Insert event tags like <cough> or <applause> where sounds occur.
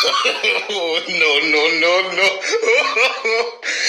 <laughs> no, no, no, no. <laughs>